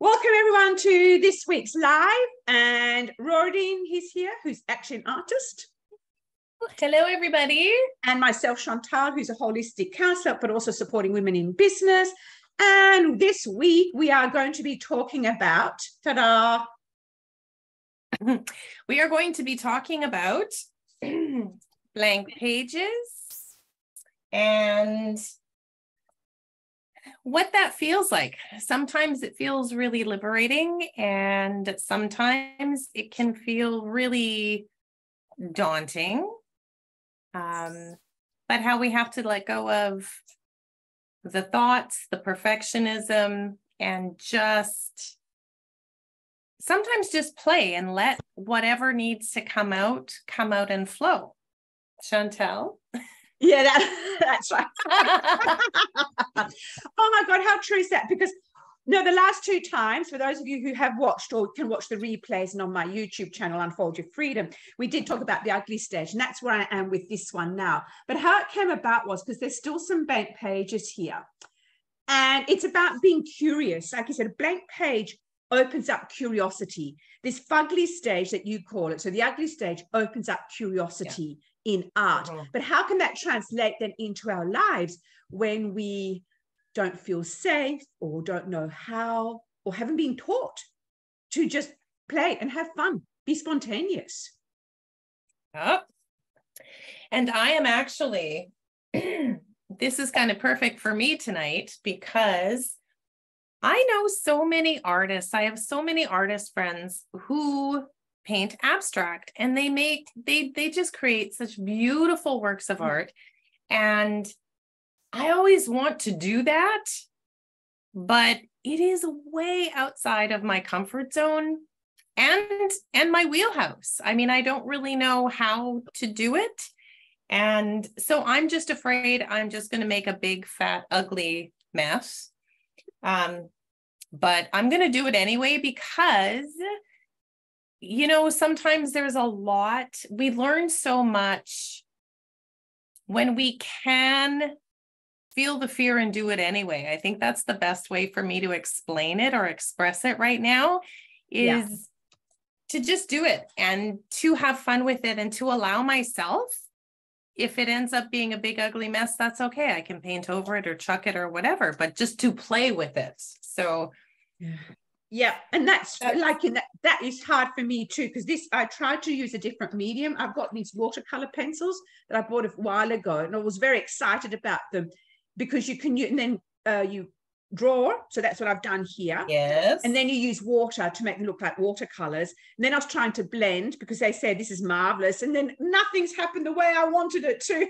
Welcome everyone to this week's live and Rodine, he's here, who's actually an artist. Hello, everybody. And myself, Chantal, who's a holistic counselor, but also supporting women in business. And this week we are going to be talking about, ta-da. we are going to be talking about blank pages and what that feels like. Sometimes it feels really liberating, and sometimes it can feel really daunting. Um, but how we have to let go of the thoughts, the perfectionism, and just sometimes just play and let whatever needs to come out come out and flow. Chantal. Yeah, that, that's right. oh my God, how true is that? Because no, the last two times, for those of you who have watched or can watch the replays and on my YouTube channel, Unfold Your Freedom, we did talk about the ugly stage, and that's where I am with this one now. But how it came about was because there's still some blank pages here. And it's about being curious. Like I said, a blank page opens up curiosity. This fugly stage that you call it. So the ugly stage opens up curiosity. In art. Uh-huh. But how can that translate then into our lives when we don't feel safe or don't know how or haven't been taught to just play and have fun, be spontaneous? Yep. And I am actually, this is kind of perfect for me tonight because I know so many artists. I have so many artist friends who paint abstract and they make they they just create such beautiful works of mm. art. And i always want to do that but it is way outside of my comfort zone and and my wheelhouse. I mean i don't really know how to do it. And so i'm just afraid i'm just going to make a big fat ugly mess. Um but i'm going to do it anyway because you know, sometimes there's a lot, we learn so much when we can feel the fear and do it anyway. I think that's the best way for me to explain it or express it right now is yeah. to just do it and to have fun with it and to allow myself if it ends up being a big ugly mess that's okay i can paint over it or chuck it or whatever but just to play with it so yeah. Yeah, and that's, like in that that is hard for me too because this I tried to use a different medium. I've got these watercolor pencils that I bought a while ago, and I was very excited about them because you can use and then uh, you draw. So that's what I've done here. Yes. And then you use water to make them look like watercolors. And then I was trying to blend because they said this is marvelous, and then nothing's happened the way I wanted it to.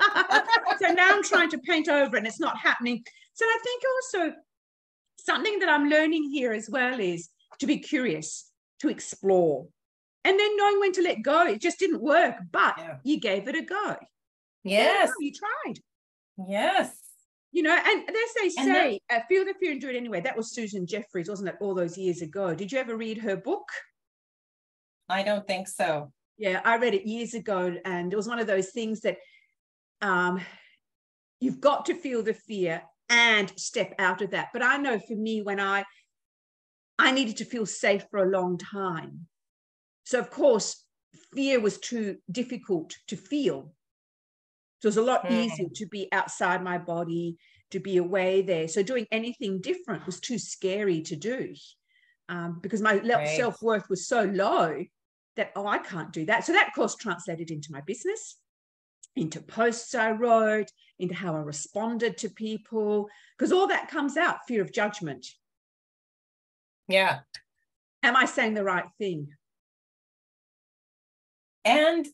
so now I'm trying to paint over, and it's not happening. So I think also something that I'm learning here as well is to be curious, to explore, and then knowing when to let go. It just didn't work, but yeah. you gave it a go. Yes. You tried. Yes. You know, and as they say, uh, feel the fear and do it anyway. That was Susan Jeffers, wasn't it, all those years ago? Did you ever read her book? I don't think so. Yeah, I read it years ago, and it was one of those things that um, you've got to feel the fear and step out of that. But I know for me, when I I needed to feel safe for a long time. So of course, fear was too difficult to feel. So it was a lot mm. easier to be outside my body, to be away there. So doing anything different was too scary to do um, because my right. self worth was so low that, oh, I can't do that. So that, of course, translated into my business, into posts I wrote, into how I responded to people, because all that comes out fear of judgment. Yeah. Am I saying the right thing? And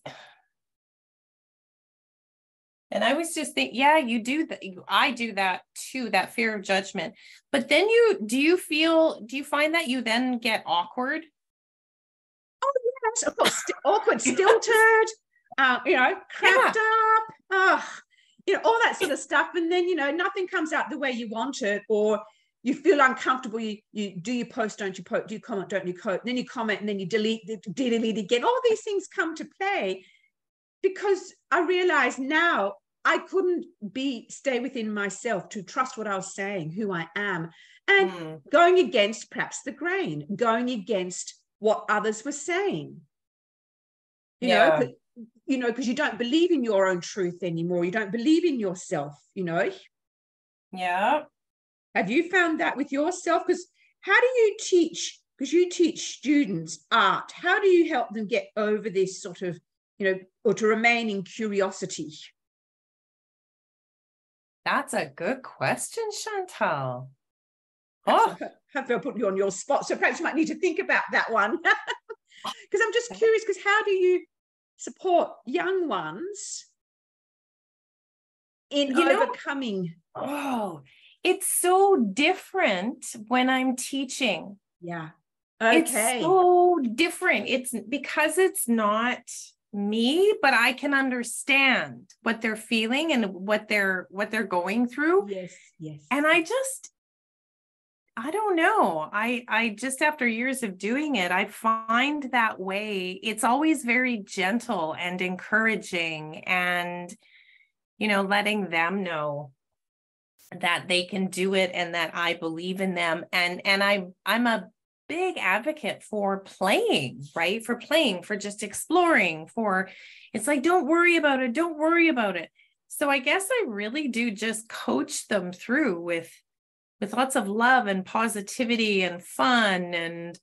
and I was just think, yeah, you do that. I do that too, that fear of judgment. But then you do you feel, do you find that you then get awkward? Oh, yes, of course. St- awkward, stilted, uh, you know, cramped yeah. up. Oh, you know, all that sort of stuff. And then, you know, nothing comes out the way you want it, or you feel uncomfortable. You, you do you post, don't you post, do you comment, don't you comment, then you comment, and then you delete, delete again. All these things come to play because I realize now I couldn't be stay within myself to trust what I was saying, who I am, and mm. going against perhaps the grain, going against what others were saying. You yeah. know, you know, because you don't believe in your own truth anymore. You don't believe in yourself, you know. Yeah. Have you found that with yourself? Because how do you teach? Because you teach students art. How do you help them get over this sort of, you know, or to remain in curiosity? That's a good question, Chantal. Oh, have I put you on your spot? So perhaps you might need to think about that one. Because I'm just curious, because how do you support young ones in you overcoming? Know, oh, it's so different when I'm teaching. Yeah. Okay. It's so different. It's because it's not me but i can understand what they're feeling and what they're what they're going through yes yes and i just i don't know i i just after years of doing it i find that way it's always very gentle and encouraging and you know letting them know that they can do it and that i believe in them and and i i'm a big advocate for playing, right? For playing, for just exploring, for it's like, don't worry about it, don't worry about it. So I guess I really do just coach them through with with lots of love and positivity and fun and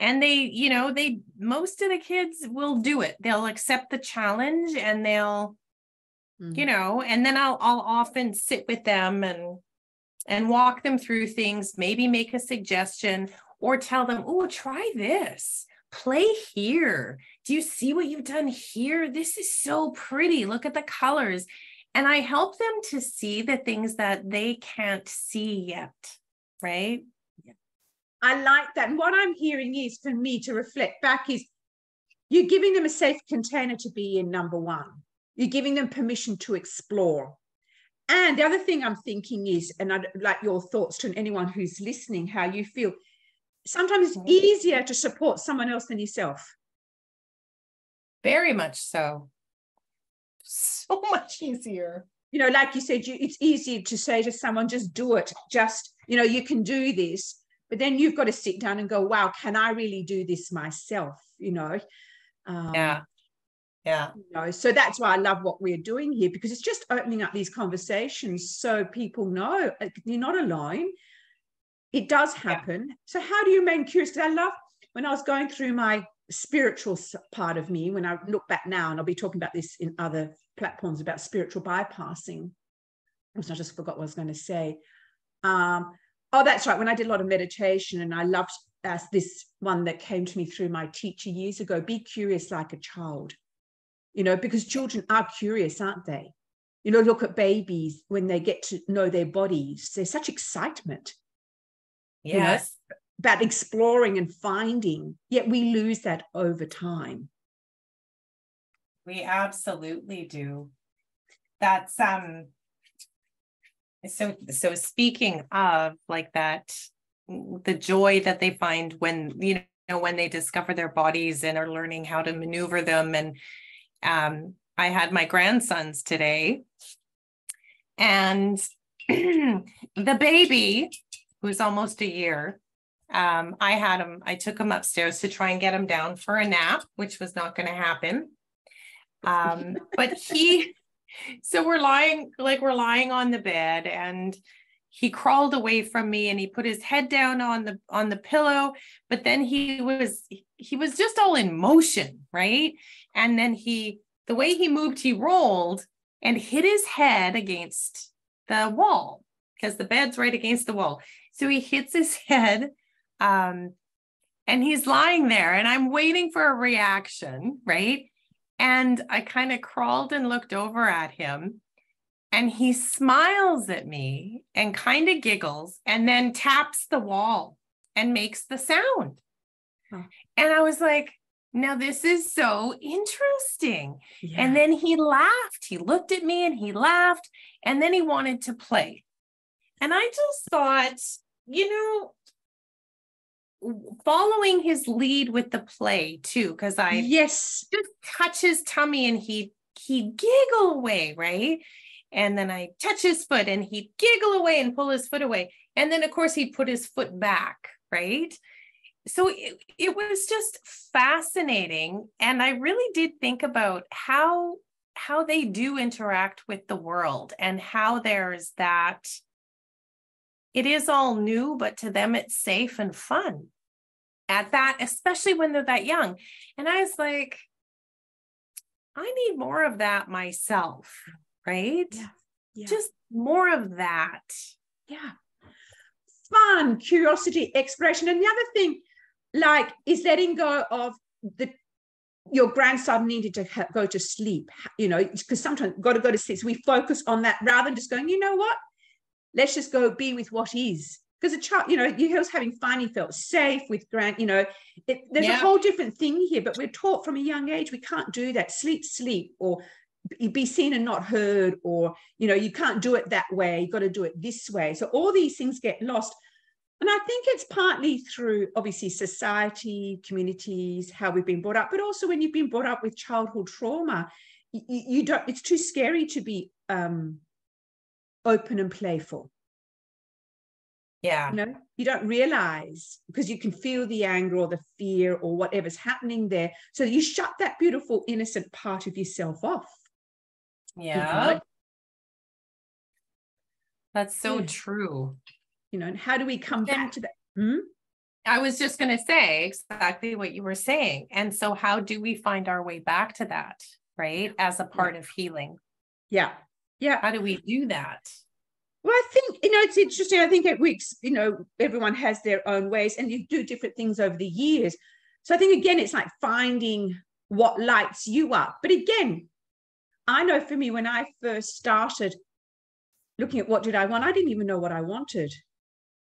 and they you know they most of the kids will do it they'll accept the challenge and they'll mm-hmm. you know and then i'll i'll often sit with them and and walk them through things, maybe make a suggestion or tell them, oh, try this. Play here. Do you see what you've done here? This is so pretty. Look at the colors. And I help them to see the things that they can't see yet, right? I like that. And what I'm hearing is for me to reflect back is you're giving them a safe container to be in, number one. You're giving them permission to explore. And the other thing I'm thinking is, and I'd like your thoughts to anyone who's listening, how you feel. Sometimes it's easier to support someone else than yourself. Very much so. So much easier. You know, like you said, you, it's easy to say to someone, just do it. Just, you know, you can do this. But then you've got to sit down and go, wow, can I really do this myself? You know? Um, yeah. Yeah. You know, so that's why I love what we're doing here because it's just opening up these conversations so people know you're not alone. It does happen. Yeah. So how do you remain curious? Because I love when I was going through my spiritual part of me, when I look back now, and I'll be talking about this in other platforms about spiritual bypassing. I just forgot what I was going to say. Um, oh, that's right. When I did a lot of meditation and I loved uh, this one that came to me through my teacher years ago, be curious like a child you know, because children are curious, aren't they? You know, look at babies when they get to know their bodies, there's such excitement. Yes. You know, about exploring and finding, yet we lose that over time. We absolutely do. That's um so so speaking of like that the joy that they find when you know when they discover their bodies and are learning how to maneuver them and um, I had my grandsons today, and the baby, who's almost a year, um, I had him, I took him upstairs to try and get him down for a nap, which was not going to happen. Um, but he, so we're lying, like we're lying on the bed, and he crawled away from me and he put his head down on the on the pillow but then he was he was just all in motion right and then he the way he moved he rolled and hit his head against the wall because the bed's right against the wall so he hits his head um and he's lying there and i'm waiting for a reaction right and i kind of crawled and looked over at him and he smiles at me and kind of giggles and then taps the wall and makes the sound. Oh. And I was like, now this is so interesting. Yeah. And then he laughed. He looked at me and he laughed. And then he wanted to play. And I just thought, you know, following his lead with the play too, because I yes just touch his tummy and he he'd giggle away, right? And then I touch his foot and he'd giggle away and pull his foot away. And then, of course, he'd put his foot back, right? So it, it was just fascinating. And I really did think about how how they do interact with the world and how there's that it is all new but to them it's safe and fun at that especially when they're that young. And i was like i need more of that myself right? Yeah. yeah. just more of that. Yeah. Fun curiosity exploration. And the other thing like is letting go of the your grandson needed to ha- go to sleep you know because sometimes got to go to sleep. So we focus on that rather than just going you know what? Let's just go be with what is because a child you know he was having fun he felt safe with Grant. you know it, there's Yeah. a whole different thing here but we're taught from a young age we can't do that sleep sleep or be- seen and not heard or you know you can't do it that way You've got to do it this way so all these things get lost and i think it's partly through obviously society communities how we've been brought up but also when you've been brought up with childhood trauma you, you don't it's too scary to be um open and playful yeah you know you don't realize because you can feel the anger or the fear or whatever's happening there so you shut that beautiful innocent part of yourself off you yeah know? that's so Yeah. true you know and how do we come Then- back to that Hmm? I was just going to say exactly what you were saying. And so, how do we find our way back to that, right? As a part of healing? yeah yeah How do we do that? Well, I think you know it's interesting. I think at weeks, you know, everyone has their own ways, and you do different things over the years. So I think again, it's like finding what lights you up. But again, I know for me, when I first started looking at what did I want, I didn't even know what I wanted.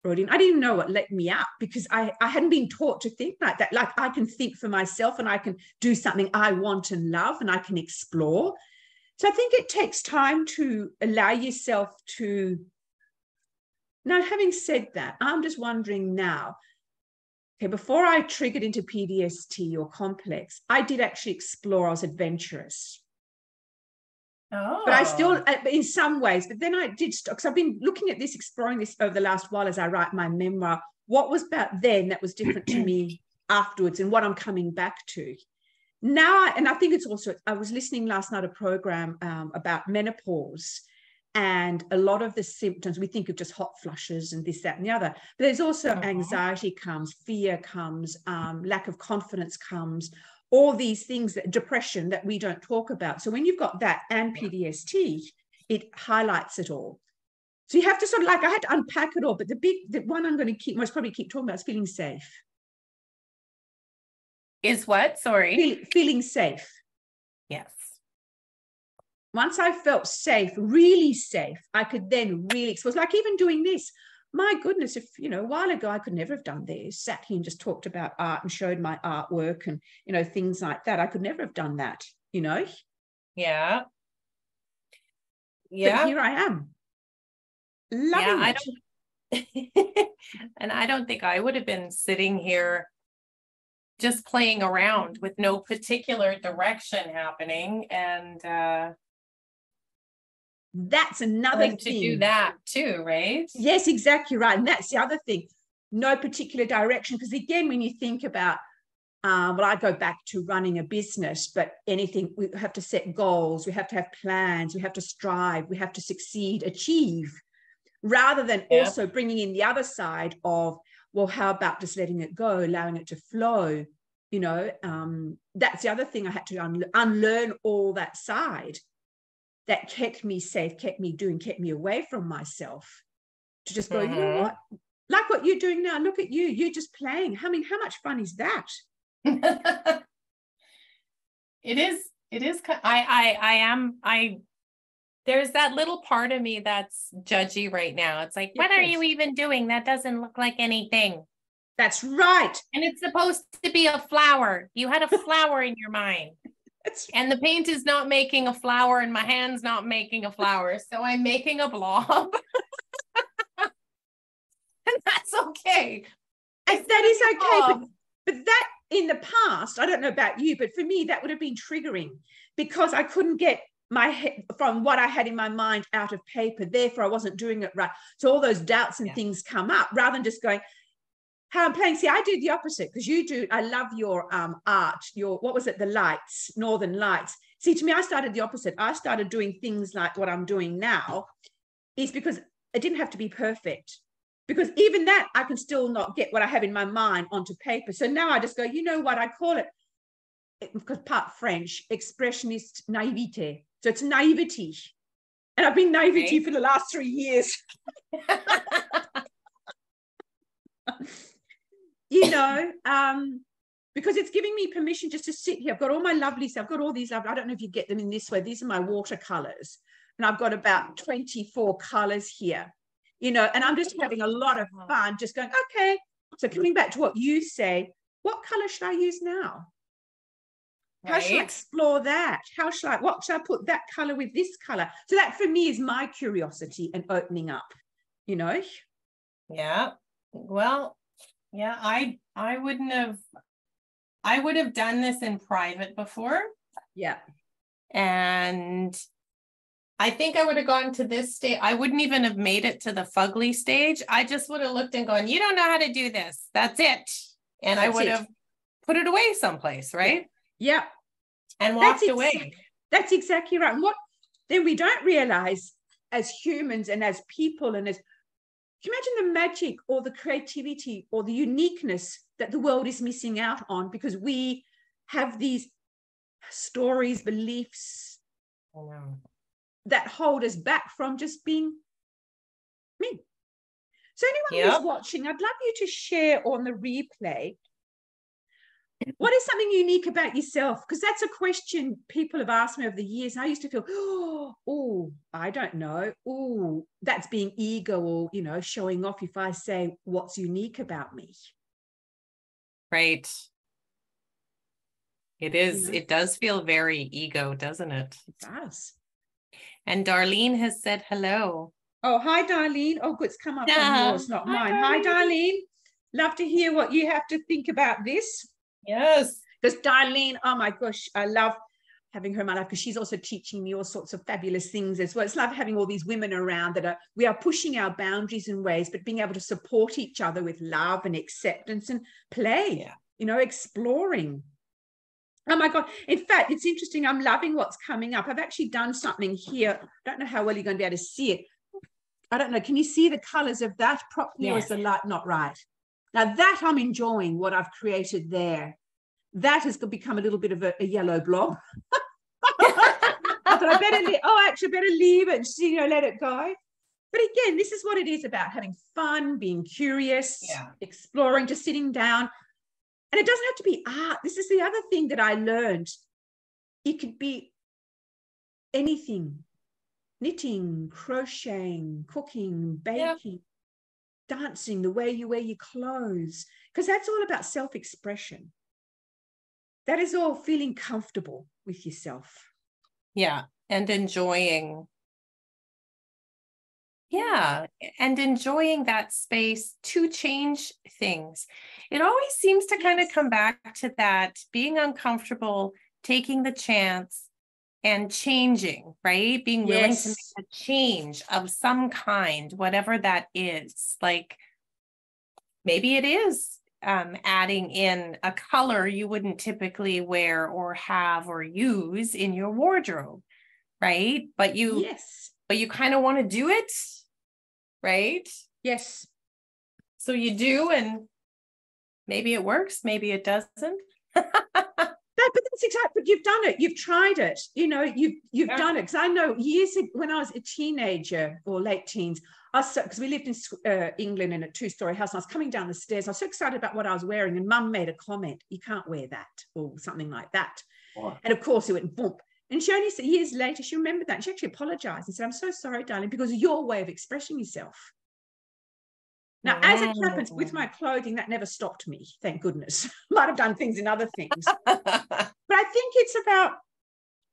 I didn't even know what let me up because I, I hadn't been taught to think like that. Like I can think for myself and I can do something I want and love and I can explore. So I think it takes time to allow yourself to. Now, having said that, I'm just wondering now. Okay, before I triggered into PDST or complex, I did actually explore. I was adventurous, Oh, but I still, uh, in some ways. But then I did stop because I've been looking at this, exploring this over the last while as I write my memoir. What was about then that was different to me afterwards, and what I'm coming back to now. I, and I think it's also. I was listening last night a program um, about menopause, and a lot of the symptoms we think of just hot flushes and this, that, and the other. But there's also Mhm. anxiety comes, fear comes, um, lack of confidence comes, all these things that depression that we don't talk about. So when you've got that and PDST, it highlights it all. So you have to sort of like I had to unpack it all, but the big the one I'm going to keep most probably keep talking about is feeling safe. Is what? Sorry. Feel, feeling safe. Yes. Once I felt safe, really safe, I could then really expose. Like even doing this, my goodness, if you know, a while ago I could never have done this. Sat here and just talked about art and showed my artwork and you know things like that. I could never have done that. You know. Yeah. But Yeah. here I am. Loving I it. and I don't think I would have been sitting here just playing around with no particular direction happening and uh That's another willing to do that too, right? Yes, exactly right. And that's the other thing. No particular direction. Because again, when you think about, uh, well, I go back to running a business, but anything, we have to set goals, we have to have plans, we have to strive, we have to succeed, achieve, rather than also bringing in the other side of, well, how about just letting it go, allowing it to flow? You know, um, that's the other thing I had to un- unlearn all that side that kept me safe, kept me doing, kept me away from myself to just go, you know Mhm. what? Like what you're doing now, look at you, you're just playing. I mean, how much fun is that? it is it is I I I am I there's that little part of me that's judgy right now. It's like, what are you even doing? That doesn't look like anything. That's right. And it's supposed to be a flower. You had a flower in your mind. That's And the paint is not making a flower, and my hand's not making a flower. So I'm making a blob. and that's okay. I that is okay. But, but that in the past, I don't know about you, but for me, that would have been triggering because I couldn't get my from what I had in my mind out of paper. Therefore, I wasn't doing it right. So all those doubts and yeah. things come up rather than just going, how I'm playing. See, I do the opposite because you do. I love your um, art. Your what was it? The lights, Northern Lights. See, to me, I started the opposite. I started doing things like what I'm doing now, is because it didn't have to be perfect. Because even that, I can still not get what I have in my mind onto paper. So now I just go, you know what? I call it because part French, expressionist naivete. So it's naivety. And I've been naivety okay. for the last three years. you know, um, because it's giving me permission just to sit here. I've got all my lovely stuff. I've got all these, lovely, I don't know if you get them in this way. These are my watercolors. And I've got about 24 colors here, you know, and I'm just having a lot of fun just going, okay. So coming back to what you say, what color should I use now? How right. should I explore that? How should I, what should I put that color with this color? So that for me is my curiosity and opening up, you know? Yeah. Well, yeah, I I wouldn't have I would have done this in private before. Yeah. And I think I would have gone to this stage. I wouldn't even have made it to the fugly stage. I just would have looked and gone, you don't know how to do this. That's it. And That's I would it. have put it away someplace, right? Yeah. And walked that's away. That's exactly right. And what then we don't realize as humans and as people and as can you imagine the magic or the creativity or the uniqueness that the world is missing out on because we have these stories, beliefs that hold us back from just being me. So, anyone yep. who's watching, I'd love you to share on the replay what is something unique about yourself? Because that's a question people have asked me over the years. I used to feel, oh, oh, I don't know. Oh, that's being ego or, you know, showing off if I say what's unique about me. Right. It is, it does feel very ego, doesn't it? It does. And Darlene has said hello. Oh, hi, Darlene. Oh, good. It's come up yeah. on yours, not hi, mine. Darlene. Hi, Darlene. Love to hear what you have to think about this. Yes. Because Darlene, oh my gosh, I love having her in my life because she's also teaching me all sorts of fabulous things as well. It's love having all these women around that are we are pushing our boundaries in ways, but being able to support each other with love and acceptance and play, yeah. you know, exploring. Oh my God. In fact, it's interesting. I'm loving what's coming up. I've actually done something here. I don't know how well you're going to be able to see it. I don't know. Can you see the colors of that properly yes. or is the light not right? Now that I'm enjoying what I've created there. That has become a little bit of a, a yellow blob. I thought oh, I better, leave, oh, actually, better leave it, you know, let it go. But again, this is what it is about having fun, being curious, yeah. exploring, just sitting down. And it doesn't have to be art. This is the other thing that I learned. It could be anything knitting, crocheting, cooking, baking, dancing, the way you wear your clothes, because that's all about self expression. That is all feeling comfortable with yourself. Yeah. And enjoying. Yeah. And enjoying that space to change things. It always seems to kind of come back to that being uncomfortable, taking the chance, and changing, right? Being willing yes. to make a change of some kind, whatever that is. Like maybe it is um, adding in a color you wouldn't typically wear or have or use in your wardrobe, right? But you, yes, but you kind of want to do it, right? Yes. So you do, and maybe it works, maybe it doesn't. but that's exactly but you've done it. You've tried it. You know you've you've yeah. done it. Because i know years ago, when i was a teenager or late teens i was because we lived in uh, england in a two-story house and i was coming down the stairs. I was so excited about what i was wearing and mum made a comment you can't wear that or something like that. And of course it went bump. And she only said years later she remembered that she actually apologized and said i'm so sorry darling because of your way of expressing yourself now, as it happens with oh. my clothing, that never stopped me, thank goodness. Might have done things in other things. but I think it's about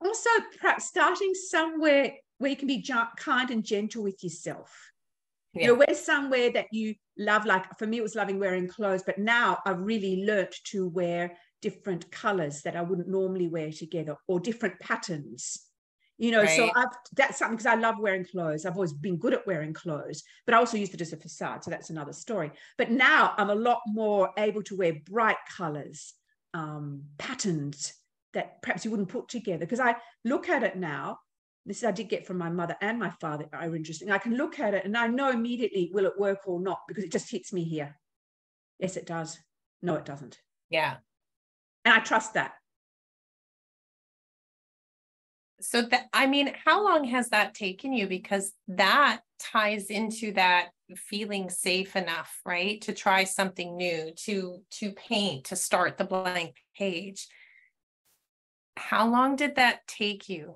also perhaps starting somewhere where you can be kind and gentle with yourself. Yeah. You know, wear somewhere that you love. Like for me, it was loving wearing clothes, but now I've really learnt to wear different colors that I wouldn't normally wear together or different patterns. You know, right. so I've that's something because I love wearing clothes. I've always been good at wearing clothes, but I also used it as a facade. So that's another story. But now I'm a lot more able to wear bright colors, um, patterns that perhaps you wouldn't put together. Because I look at it now this I did get from my mother and my father are interesting. I can look at it and I know immediately will it work or not because it just hits me here. Yes, it does. No, it doesn't. Yeah. And I trust that. So that I mean, how long has that taken you? Because that ties into that feeling safe enough, right? To try something new, to to paint, to start the blank page. How long did that take you?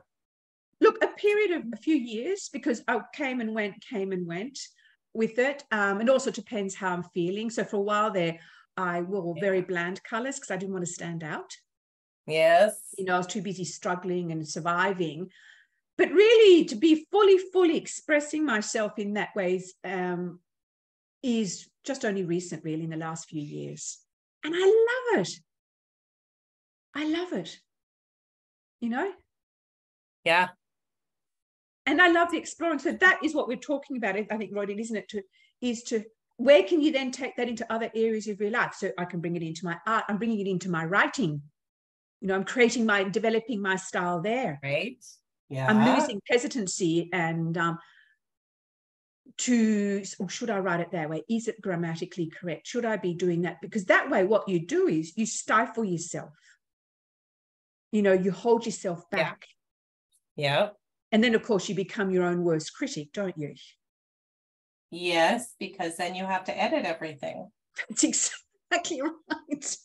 look, a period of a few years because I came and went, came and went with it. Um, and also depends how I'm feeling. So for a while there, I wore very bland colors because I didn't want to stand out. Yes. You know, I was too busy struggling and surviving. But really, to be fully, fully expressing myself in that ways um, is just only recent, really, in the last few years. And I love it. I love it. You know? Yeah and I love the exploring. So that is what we're talking about. I think, Rodine, isn't it? To is to where can you then take that into other areas of your life? So I can bring it into my art. I'm bringing it into my writing. You know, I'm creating my developing my style there. Right. Yeah. I'm losing hesitancy and um, to or should I write it that way? Is it grammatically correct? Should I be doing that? Because that way, what you do is you stifle yourself. You know, you hold yourself back. Yeah. yeah. And then, of course, you become your own worst critic, don't you? Yes, because then you have to edit everything. That's exactly right.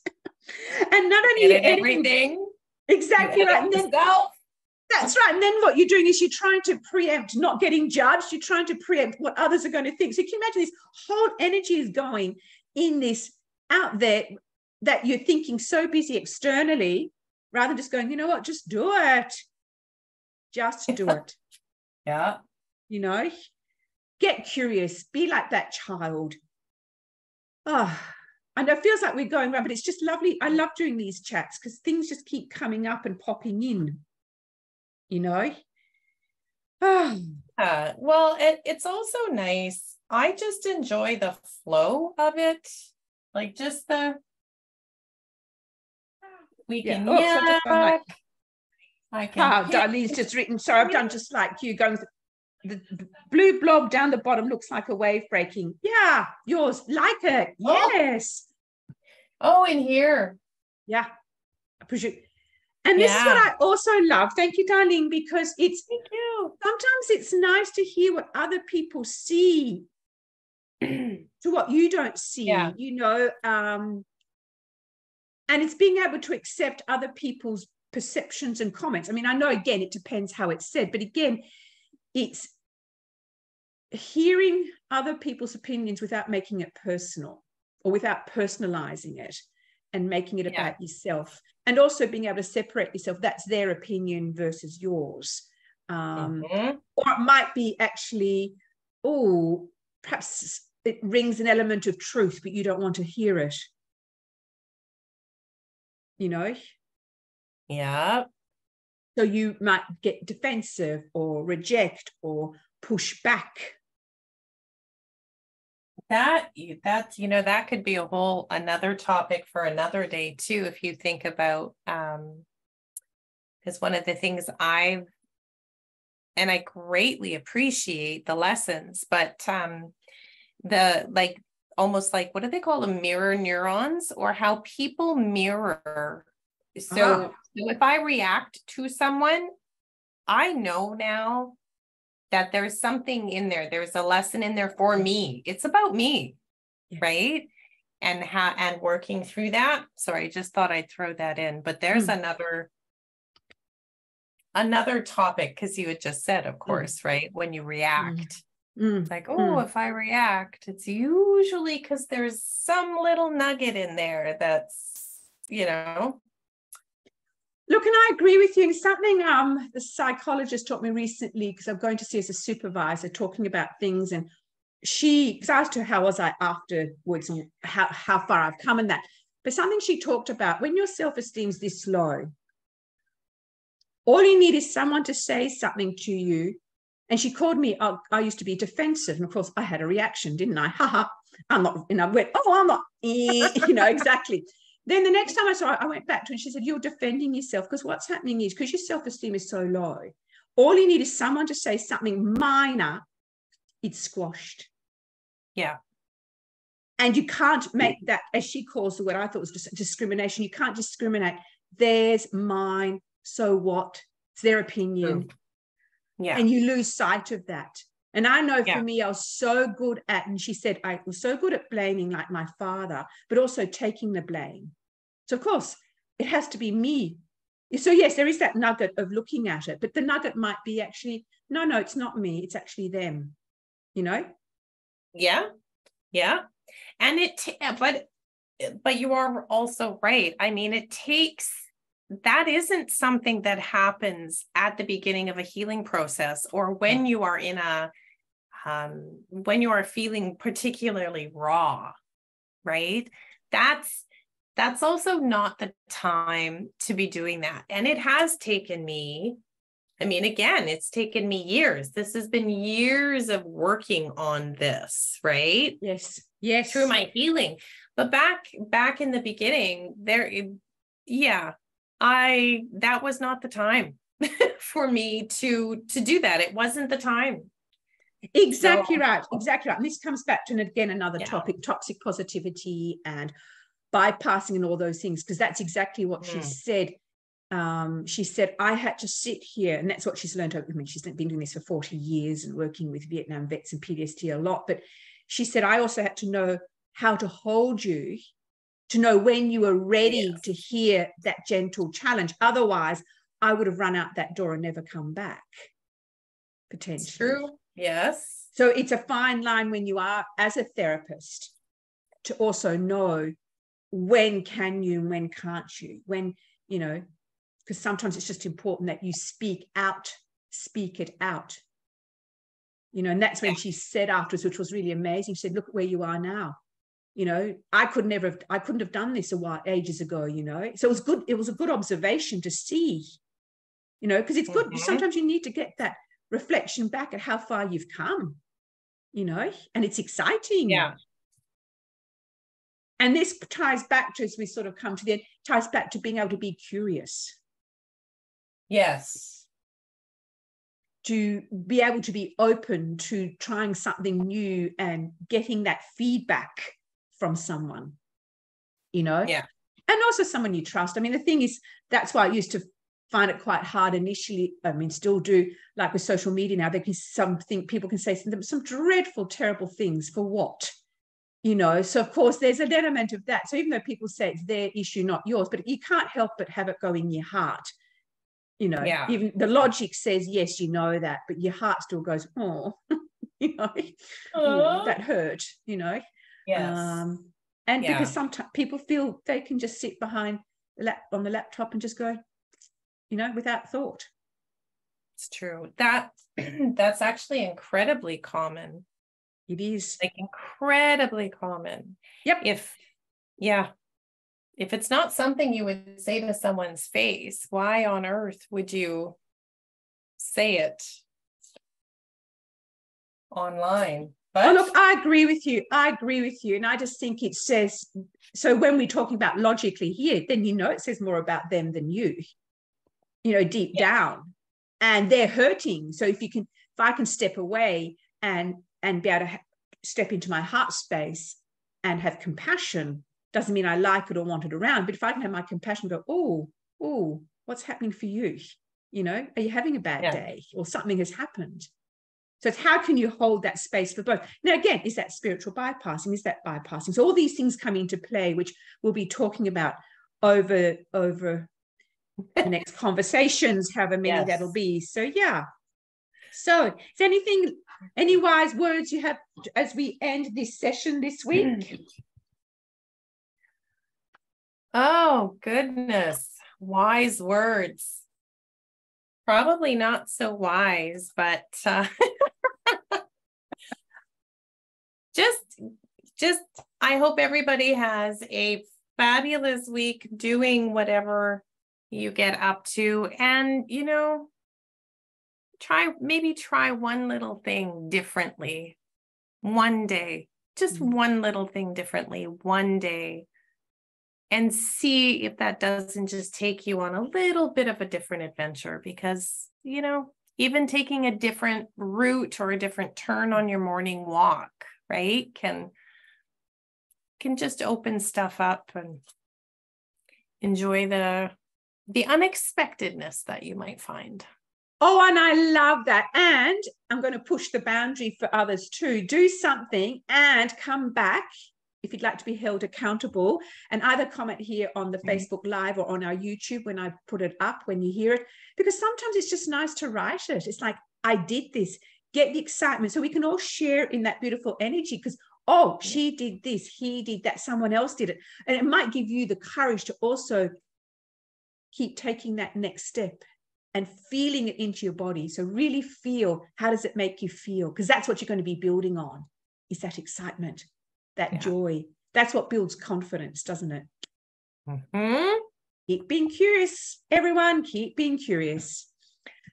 And not only edit everything, exactly right. And then, that's right. And then what you're doing is you're trying to preempt not getting judged. You're trying to preempt what others are going to think. So can you imagine this whole energy is going in this out there that you're thinking so busy externally rather than just going, you know what, just do it. Just do it. yeah. You know, get curious, be like that child. Oh, and it feels like we're going around, but it's just lovely. I love doing these chats because things just keep coming up and popping in, you know? Oh. Uh, well, it, it's also nice. I just enjoy the flow of it. Like just the we can yeah. Oh, I can. Ah, Darlene's just written. Sorry, I've done just like you going. The blue blob down the bottom looks like a wave breaking. Yeah, yours like it. Oh. Yes. Oh, in here. Yeah, I. And this yeah. is what I also love. Thank you, darling, because it's Thank you. sometimes it's nice to hear what other people see to what you don't see. Yeah. You know, um, and it's being able to accept other people's perceptions and comments. I mean, I know again, it depends how it's said, but again, it's hearing other people's opinions without making it personal or without personalizing it and making it yeah. about yourself and also being able to separate yourself that's their opinion versus yours um, mm-hmm. or it might be actually oh perhaps it rings an element of truth but you don't want to hear it you know yeah. So you might get defensive or reject or push back. That that's you know that could be a whole another topic for another day too if you think about um because one of the things I've and I greatly appreciate the lessons but um the like almost like what do they call them mirror neurons or how people mirror. So, so if I react to someone, I know now that there's something in there. There's a lesson in there for me. It's about me, yes. right? And how and working through that. Sorry, I just thought I'd throw that in. But there's mm. another another topic because you had just said, of mm. course, mm. right? When you react. Mm. It's like, oh, if I react, it's usually because there's some little nugget in there that's, you know, Look, and I agree with you. And something um, the psychologist taught me recently, because I'm going to see as a supervisor talking about things and she because I asked her how was I afterwards and how, how far I've come in that. But something she talked about when your self-esteem's this low, all you need is someone to say something to you. And she called me, I, I used to be defensive. And of course, I had a reaction, didn't I? Ha ha. I'm not, and I went, oh, I'm not, you know, exactly. Then the next time I saw her, I went back to her and she said, You're defending yourself because what's happening is because your self esteem is so low, all you need is someone to say something minor, it's squashed. Yeah. And you can't make that, as she calls the word, I thought was discrimination. You can't discriminate. There's mine. So what? It's their opinion. Yeah. And you lose sight of that. And I know Yeah. for me, I was so good at, and she said, I was so good at blaming like my father, but also taking the blame. So, of course, it has to be me. So, yes, there is that nugget of looking at it, but the nugget might be actually, no, no, it's not me. It's actually them, you know? Yeah. Yeah. And it, ta- uh, but, but you are also right. I mean, it takes, that isn't something that happens at the beginning of a healing process or when you are in a, um, when you are feeling particularly raw, right? That's, that's also not the time to be doing that. And it has taken me, I mean, again, it's taken me years. This has been years of working on this, right? Yes. Yes. Through my healing. But back back in the beginning, there yeah, I that was not the time for me to to do that. It wasn't the time. Exactly So- right. Exactly right. And this comes back to, and again, another Yeah. topic toxic positivity and bypassing and all those things, because that's exactly what she Mm. said. Um, she said, I had to sit here, and that's what she's learned. I mean, she's been doing this for 40 years and working with Vietnam vets and PTSD a lot. But she said, I also had to know how to hold you, to know when you were ready Yes. to hear that gentle challenge. Otherwise, I would have run out that door and never come back, potentially. It's true. Yes. So it's a fine line when you are as a therapist to also know when can you and when can't you when you know because sometimes it's just important that you speak out speak it out. You know and that's when she said afterwards which was really amazing she said look at where you are now. You know i could never have i couldn't have done this a while ages ago you know. So it was good it was a good observation to see. You know because it's good Mhm. sometimes you need to get that reflection back at how far you've come you know and it's exciting Yeah. and this ties back to as we sort of come to the end ties back to being able to be curious Yes. to be able to be open to trying something new and getting that feedback from someone you know Yeah. and also someone you trust i mean the thing is that's why i used to find it quite hard initially i mean still do like with social media now there can something people can say some, some dreadful terrible things for what you know so of course there's an element of that so even though people say it's their issue not yours but you can't help but have it go in your heart you know Yeah. even the logic says yes you know that but your heart still goes oh you know, "Oh, that hurt you know yes. um and Yeah. because sometimes people feel they can just sit behind the lap on the laptop and just go you know without thought it's true. That that's actually incredibly common. it is Like incredibly common. Yep. If yeah. If it's not something you would say to someone's face, why on earth would you say it online? But oh look i agree with you i agree with you and i just think it says so when we're talking about logically here then you know it says more about them than you you know deep Yeah. down and they're hurting. So if you can if i can step away and and be able to ha- step into my heart space and have compassion doesn't mean i like it or want it around. But if i can have my compassion go oh oh what's happening for you? You know are you having a bad Yeah. day? or something has happened. So it's how can you hold that space for both? Now again is that spiritual bypassing? Is that bypassing? So all these things come into play which we'll be talking about over over next conversations however many Yes. that'll be so yeah so is anything any wise words you have as we end this session this week oh goodness, wise words. Probably not so wise, but uh, just, I hope everybody has a fabulous week doing whatever you get up to. And, you know, try, maybe try one little thing differently one day, just mm-hmm. one little thing differently one day. And see if that doesn't just take you on a little bit of a different adventure because, you know, even taking a different route or a different turn on your morning walk, right? Can can just open stuff up and enjoy the the unexpectedness that you might find. Oh, and I love that. And I'm going to push the boundary for others too. Do something and come back if you'd like to be held accountable and either comment here on the mm-hmm. Facebook Live or on our YouTube when I put it up when you hear it. Because sometimes it's just nice to write it. It's like, I did this, get the excitement. So we can all share in that beautiful energy because, oh, she did this, he did that, someone else did it. And it might give you the courage to also keep taking that next step and feeling it into your body. So really feel how does it make you feel? Because that's what you're going to be building on is that excitement that yeah. joy. That's what builds confidence, doesn't it? Mm-hmm. Keep being curious, everyone. Keep being curious.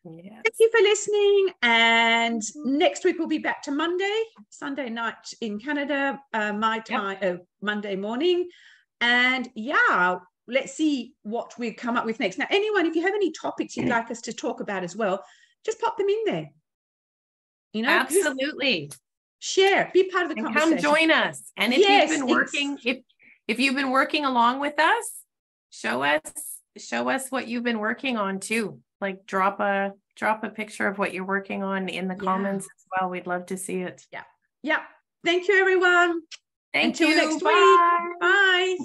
Yes. Thank you for listening. And next week we'll be back to Monday, Sunday night in Canada, uh, my time, yep. uh, Monday morning. And yeah, let's see what we come up with next. Now, anyone, if you have any topics you'd mm. like us to talk about as well, just pop them in there. You know, absolutely share, be part of the and conversation. Come join us. And if yes, you've been working, if if you've been working along with us, show us show us what you've been working on too. Like drop a drop a picture of what you're working on in the yeah. comments as well. We'd love to see it. Yeah. Yeah. Thank you, everyone. Thank Until you. next Bye. week. Bye.